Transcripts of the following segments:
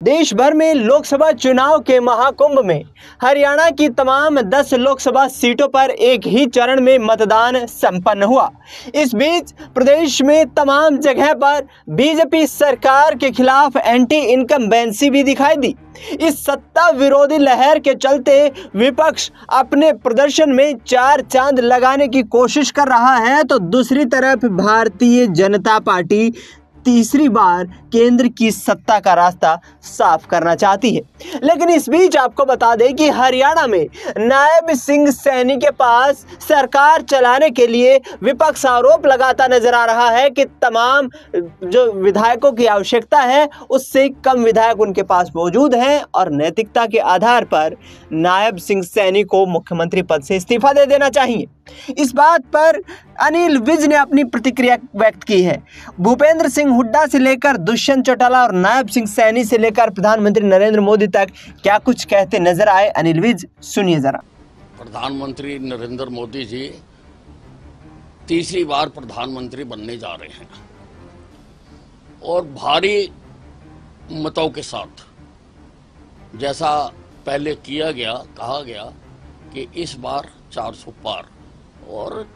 देश भर में लोकसभा चुनाव के महाकुंभ में, हरियाणा की तमाम 10 लोकसभा सीटों पर एक ही चरण में मतदान संपन्न हुआ। इस बीच प्रदेश में तमाम जगह पर बीजेपी सरकार के खिलाफ एंटी इनकम्बेंसी भी दिखाई दी। इस सत्ता विरोधी लहर के चलते विपक्ष अपने प्रदर्शन में चार चाँद लगाने की कोशिश कर रहा है तो दूसरी तरफ़ भारतीय जनता पार्टी तीसरी बार केंद्र की सत्ता का रास्ता साफ़ करना चाहती है। लेकिन इस बीच आपको बता दें कि हरियाणा में नायब सिंह सैनी के पास सरकार चलाने के लिए विपक्ष आरोप लगाता नज़र आ रहा है कि तमाम जो विधायकों की आवश्यकता है, उससे कम विधायक उनके पास मौजूद हैं और नैतिकता के आधार पर नायब सिंह सैनी को मुख्यमंत्री पद से इस्तीफा दे देना चाहिए। इस बात पर अनिल विज ने अपनी प्रतिक्रिया व्यक्त की है। भूपेंद्र सिंह हुड्डा से लेकर दुष्यंत चौटाला और नायब सिंह सैनी से लेकर प्रधानमंत्री नरेंद्र मोदी तक क्या कुछ कहते नज़र आए? अनिल विज, सुनिए जरा। प्रधानमंत्री नरेंद्र मोदी जी तीसरी बार प्रधानमंत्री बनने जा रहे हैं और भारी मतों के साथ, जैसा पहले किया गया, कहा गया कि इस बार 400 पार और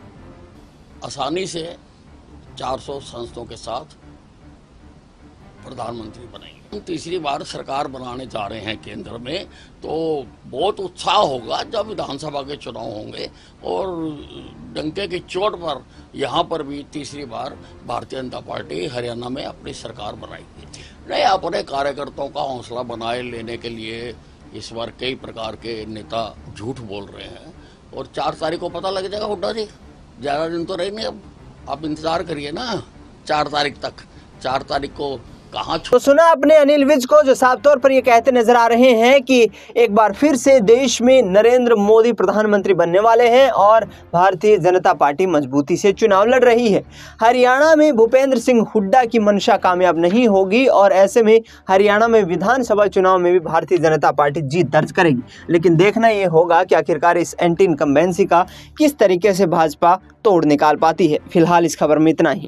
आसानी से 400 संस्थों के साथ प्रधानमंत्री बनेंगे। हम तीसरी बार सरकार बनाने जा रहे हैं केंद्र में तो बहुत उत्साह होगा जब विधानसभा के चुनाव होंगे और डंके की चोट पर यहाँ पर भी तीसरी बार भारतीय जनता पार्टी हरियाणा में अपनी सरकार बनाएगी। नहीं, अपने कार्यकर्ताओं का हौसला बनाए लेने के लिए इस बार कई प्रकार के नेता झूठ बोल रहे हैं और चार तारीख को पता लग जाएगा, हुड्डा जी। ज़्यादा दिन तो रहे नहीं अब। आप इंतज़ार करिए ना, चार तारीख तक। चार तारीख को कहाँ तो सुना अपने अनिल विज को, जो साफ़ तौर पर ये कहते नज़र आ रहे हैं कि एक बार फिर से देश में नरेंद्र मोदी प्रधानमंत्री बनने वाले हैं और भारतीय जनता पार्टी मजबूती से चुनाव लड़ रही है। हरियाणा में भूपेंद्र सिंह हुड्डा की मंशा कामयाब नहीं होगी और ऐसे में हरियाणा में विधानसभा चुनाव में भी भारतीय जनता पार्टी जीत दर्ज करेगी। लेकिन देखना ये होगा कि आखिरकार इस एंटी इनकम्बेंसी का किस तरीके से भाजपा तोड़ निकाल पाती है। फ़िलहाल इस खबर में इतना ही।